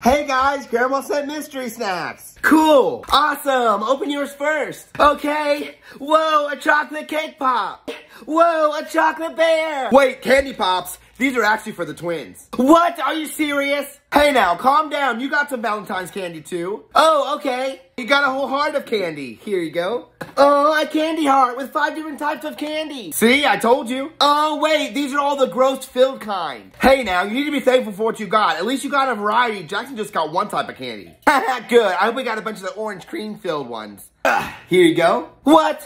Hey guys, Grandma sent mystery snacks. Cool. Awesome. Open yours first. Okay. Whoa, a chocolate cake pop. Whoa, a chocolate bear. Wait, candy pops. These are actually for the twins. What? Are you serious? Hey now, calm down. You got some Valentine's candy too. Oh, okay. You got a whole heart of candy. Here you go. Oh, a candy heart with five different types of candy. See, I told you. Oh, wait, these are all the gross filled kind. Hey now, you need to be thankful for what you got. At least you got a variety. Jackson just got one type of candy. Good. I hope we got a bunch of the orange cream filled ones. Ugh, here you go. What?